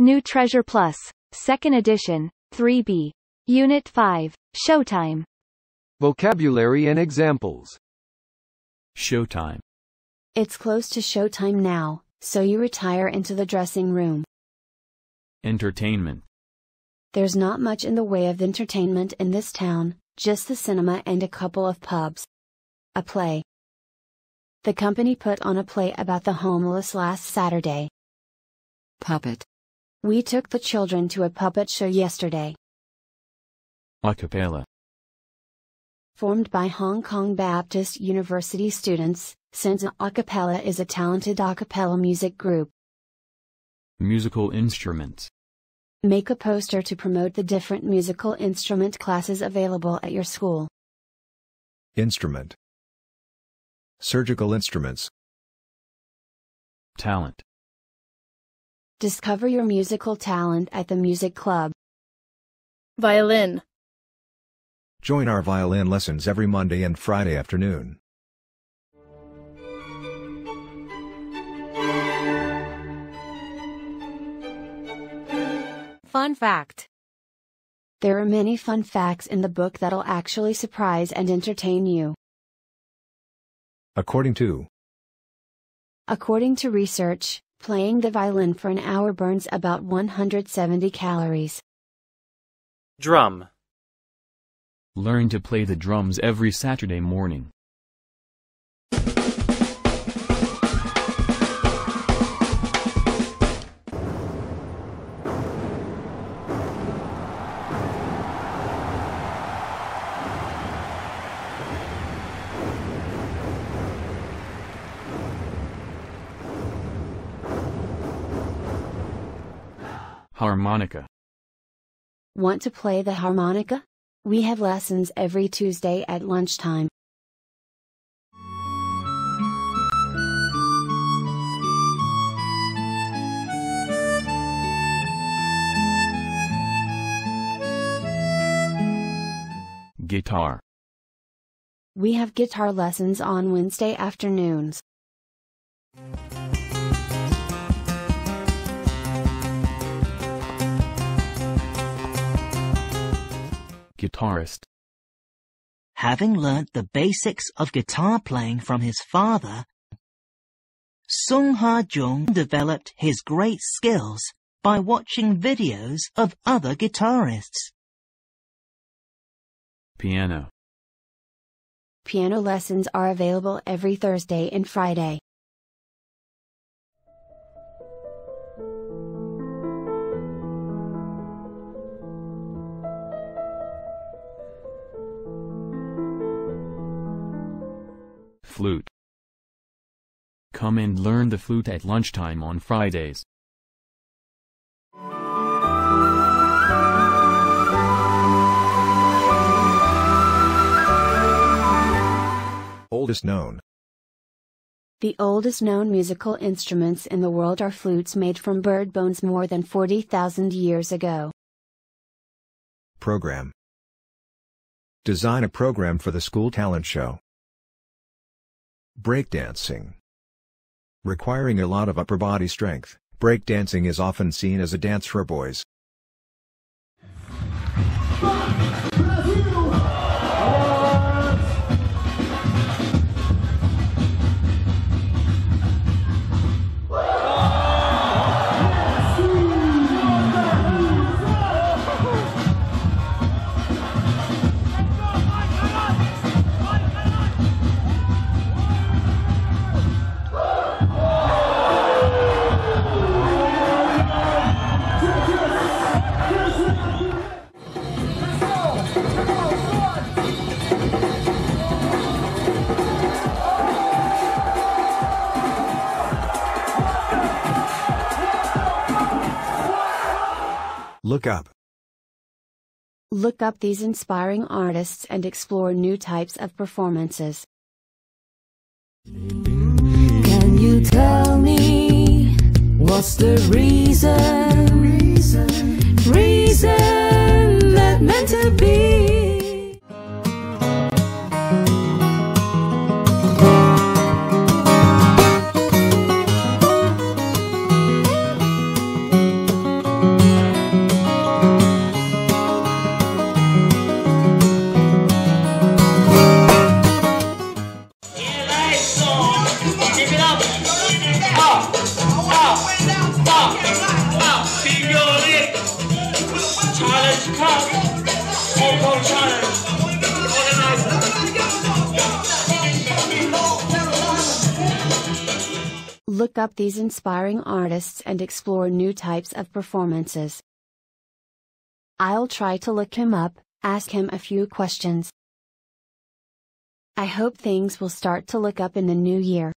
New Treasure Plus, 2nd edition, 3B. Unit 5, Showtime. Vocabulary and examples. Showtime. It's close to showtime now, so you retire into the dressing room. Entertainment. There's not much in the way of entertainment in this town, just the cinema and a couple of pubs. A play. The company put on a play about the homeless last Saturday. Puppet. We took the children to a puppet show yesterday. A cappella. Formed by Hong Kong Baptist University students, Senza A Cappella is a talented a cappella music group. Musical instruments. Make a poster to promote the different musical instrument classes available at your school. Instrument. Surgical instruments. Talent. Discover your musical talent at the music club. Violin. Join our violin lessons every Monday and Friday afternoon. Fun fact. There are many fun facts in the book that'll actually surprise and entertain you. According to According to research, playing the violin for an hour burns about 170 calories. Drum. Learn to play the drums every Saturday morning. Harmonica. Want to play the harmonica? We have lessons every Tuesday at lunchtime. Guitar. We have guitar lessons on Wednesday afternoons. Guitarist. Having learnt the basics of guitar playing from his father, Sungha Jung developed his great skills by watching videos of other guitarists. Piano. Piano lessons are available every Thursday and Friday. Flute. Come and learn the flute at lunchtime on Fridays. oldest known. The oldest known musical instruments in the world are flutes made from bird bones more than 40,000 years ago. Program. Design a program for the school talent show. Breakdancing. Requiring a lot of upper body strength, breakdancing is often seen as a dance for boys. Look up. Look up these inspiring artists and explore new types of performances. Can you tell me what's the reason? Reason, reason that meant to be? Look up these inspiring artists and explore new types of performances. I'll try to look him up, ask him a few questions. I hope things will start to look up in the new year.